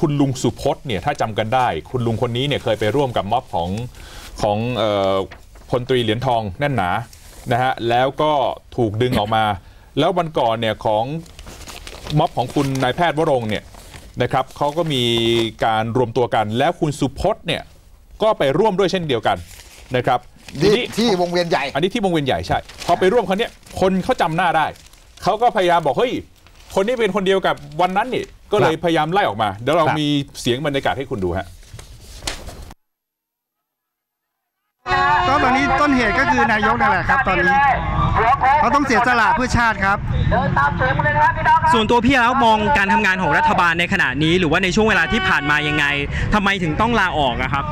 คุณลุงสุพจน์เนี่ยถ้าจำกันได้ คุณลุงคนนี้เนี่ยเคยไปร่วมกับม็อบของของเอ่อพลตรีเหรียญทองแน่นหนานะฮะแล้วก็ถูกดึงออกมา แล้ววันก่อนเนี่ยของม็อบของคุณนายแพทย์วรงค์เนี่ยนะครับเขาก็มีการรวมตัวกัน แล้วคุณสุพจน์เนี่ยก็ไปร่วมด้วยเช่นเดียวกันนะครับทีที่นี้ที่วงเวียนใหญ่ อันนี้ที่วงเวียนใหญ่ใช่พอไปร่วมครั้งเนี้ยคนเขาจำหน้าได้เขาก็พยายามบอกเฮ้ยคนนี้เป็นคนเดียวกับวันนั้นนี่ ก็เลยพยายามไล่ออกมา เดี๋ยวเราครับมีเสียงบรรยากาศให้คุณดูฮะก็ตอนนี้ต้นเหตุก็คือนายกนั่นแหละครับ ตอนนี้เขาต้องเสียสละเพื่อชาติครับเดินตามเสียงมาเลยนะครับพี่น้องครับส่วนตัวพี่แล้วมองการทำงานของรัฐบาลในขณะนี้ หรือว่าในช่วงเวลาที่ผ่านมายังไงทำไมถึงต้องลาออกอะครับ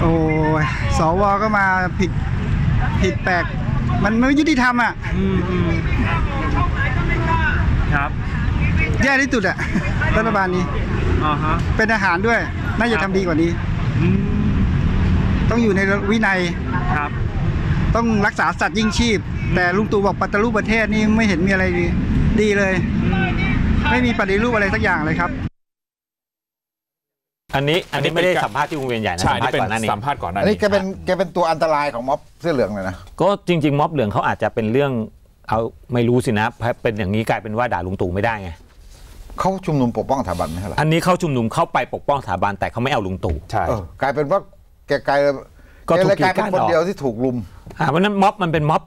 โอ้ยสวก็มาผิดผิดแปลกมันไม่ยุติธรรมอะอืมอืมครับ แย่ที่สุดอะรัฐบาลนี้ อ่าฮะเป็นอาหารด้วย น่าจะทำดีกว่านี้ อืมต้องอยู่ในวินัย ครับ ต้องรักษาสัตว์ยิ่งชีพ แต่ลุงตู่บอกปฏิรูปประเทศนี่ไม่เห็นมีอะไรดีดีเลย ไม่มีปฏิรูปอะไรสักอย่างเลยครับ อันนี้อัอันนนี้นี้ไม่ได้เป็นสัมภาษณ์ที่วงเวียนใหญ่นะใช่สัมนี่ภาษณ์เป็นก่อนหน้านี้ สัมภาษณ์ก่อนหน้าอันนี้นี้แกเป็นแกเป็นตัวอันตรายของม็อบเสื้อเหลืองเลยนะ ก็จริง ๆ ม็อบเหลืองเขาอาจจะเป็นเรื่องเอาไม่รู้สินะเป็นอย่างนี้กลายเป็นว่าด่าลุงตู่ไม่ได้ไง เขาชุมนุมปกป้องสถาบันไม่ใช่เหรออันนี้เข้าชุมนุมเข้าไปปกป้องสถาบันแต่เขาไม่เอาลุงตู่ใช่ เออกลายเป็นว่าแกกลายก็แกถูเลกยกลายเป็นกีดกันคนออกเดียวที่ถูกลุมอ่าเพราะฉะนั้นม็อบมันเป็นม็อบ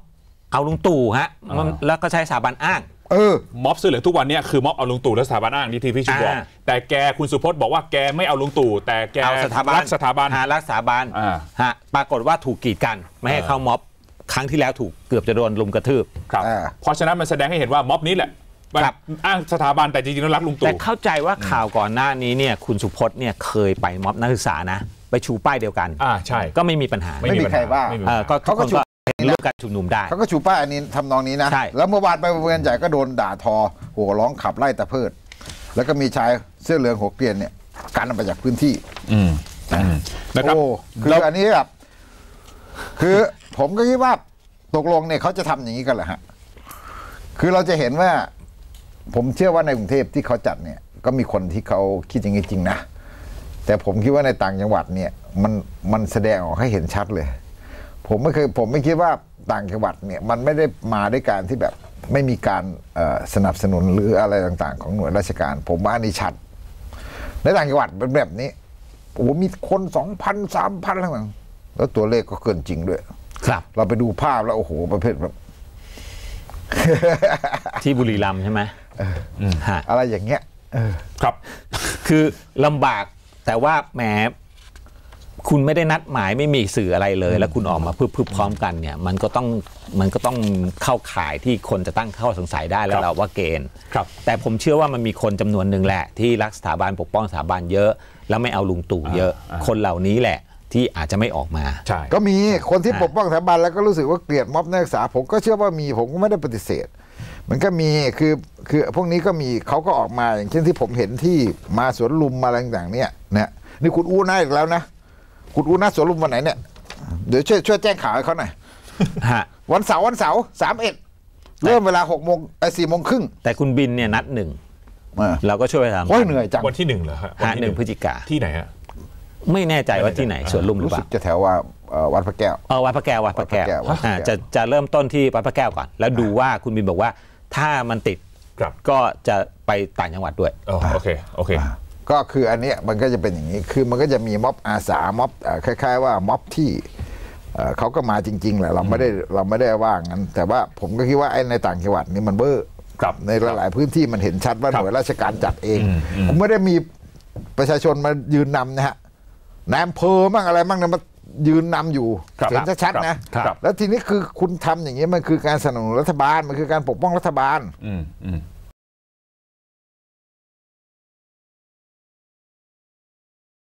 เอาลุงตู่ฮะมันแล้วก็ใช้สถาบันอ้าง เออ ม็อบเสื้อเหลืองทุกวันเนี้คือม็อบเอาลุงตู่และสถาบันอ้างนี่ที่พี่ชูบอก อ่า แต่แกคุณสุพจน์บอกว่าแกไม่เอาลุงตู่แต่แกเอาสถาบันรักสถาบัน หารักสถาบันอ่าฮะปรากฏว่าถูกกีดกันไม่ให้อ่า เข้าม็อบครั้งที่แล้วถูกเกือบจะโดนลุมกระทืบ ครับ อ่า เพราะฉะนั้นมันแสดงให้เห็นว่าม็อบนี้แหละ มันครับอ้างสถาบันแต่จริงๆแล้วรักลุงแต่ตู่เข้าใจว่าข่าวก่อนหน้านี้เนี่ยคุณสุพจน์เนี่ยเคยไปม็อบนักศึกษานะ ไปชูป้ายเดียวกัน อ่าใช่ ก็ไม่มีปัญหาไม่มีใครว่าไม่มีเอปัญอหาก็ทุเขากก็คนชูก็เห็นเรื่องการชุมนุมได้ เขาก็ชูป้ายอันนี้ทำนองนี้นะ ใช่ แล้วเมื่อวานไปวงเวียนใหญ่ก็โดนด่าทอหัวร้องขับไล่ตะเพิด แล้วก็มีชายเสื้อเหลืองหัวเกรียนเนี่ยกันออกไปจากพื้นที่ อืมอืมนะครับ โอ้คืออันนี้แบบคือ ผมก็คิดว่าตกลงเนี่ยเขาจะทำอย่างนี้กันเหรอฮะ คือเราจะเห็นว่า ผมเชื่อว่าในกรุงเทพที่เขาจัดเนี่ยก็มีคนที่เขาคิดอย่างนี้จริงนะ แต่ผมคิดว่าในต่างจังหวัดเนี่ยมันมันแสดงออกให้เห็นชัดเลย ผมไม่เคยผมไม่คิดว่าต่างจังหวัดเนี่ยมันไม่ได้มาด้วยการที่แบบไม่มีการเอ่อสนับสนุนหรืออะไรต่างๆ ของหน่วยราชการ ผมว่านี่ชัดในต่างจังหวัดเป็นแบบนี้โอ้โหมีคนสองพันสามพันอะไรต่างๆแล้วตัวเลขก็เกินจริงด้วย ครับ เราไปดูภาพแล้วโอ้โหประเภทแบบที่บุรีรัมย์ใช่ไหมฮะ อะไรอย่างเงี้ยครับ คือลำบากแต่ว่าแหมคุณไม่ได้นัดหมายไม่มีสื่ออะไรเลย แล้วคุณออกมาพึบๆพร้อมกันเนี่ย มันก็ต้องมันก็ต้องเข้าข่ายที่คนจะตั้งข้อสงสัยได้แล้ครัวบเราว่าเกณฑ์ครับ แต่ผมเชื่อว่ามันมีคนจำนวนหนึ่งแหละ ที่รักสถาบันปกป้องสถาบันเยอะ แล้วไม่เอาลุงตู่เยอะอ่าคนเหล่านี้แหละที่อาจจะไม่ออกมาใช่ก็มีคนที่อ่าปกป้องสถาบันแล้วก็รู้สึกว่าเกลียดม็อบนักศึกษาผมก็เชื่อว่ามีผมก็ไม่ได้ปฏิเสธ มันก็มีคือคือพวกนี้ก็มีเขาก็ออกมาอย่างเช่นที่ผมเห็นที่มาสวนลุมมาอะไรต่างๆเนี่ยนะนี่คุณอู้หน้าอีกแล้วนะคุณอู้หน้าสวนลุมวันไหนเนี่ยเดี๋ยวช่วยช่วยแจ้งข่าวให้เขาหน่อยฮะวันเสาร์วันเสาร์สามเอ็ดเริ่มเวลาหกโมงไอ้สี่โมงครึ่งแต่คุณบินเนี่ยนัดหนึ่งอ่าเราก็ช่วยไปทำโอ้ยเหนื่อยจังวันที่หนึ่งเหรอฮะวัฮะที่หนึ่งพฤศจิกาที่ไหนฮะไม่แน่ใจว่าที่ไหนสวนลุมหรือรู้เปสึล่ากจะแถวว่าเอ่อ วัดพระแก้วเออวัดพระแก้ววัดพระแก้ววัดพระแก้ววัดพระแก้วอ่าจะจะเริ่มต้นที่วัดพระแก้วก่อน แล้วดูว่าคุณบินบอกว่าถ้ามันติดครับก็จะไปต่างจังหวัดด้วยอ๋อโอเคโอเคก็คืออันเนี้ยมันก็จะเป็นอย่างนี้คือมันก็จะมีม็อบอาสาม็อบเอ่อคล้าย ๆ ว่าม็อบที่เอ่อเขาก็มาจริงๆแหละเราไม่ได้เราไม่ได้ว่างั้น แต่ว่าผมก็คิดว่าไอ้ในต่างจังหวัดนี่มันเบ้อครับในหลายๆพื้นที่มันเห็นชัดว่าครัหบน่วยราชการจัดเองอืมอืมผมไม่ได้มีประชาชนมายืนนำนะฮะนายอำเภอมั่งอะไรมั่งเนี่ยมา ยืนนำอยู่ครับเห็นชัดๆนะครับแล้วทีนี้คือคุณทำอย่างนี้มันคือการสนับสนุนรัฐบาลมันคือการปกป้องรัฐบาล อืมอืม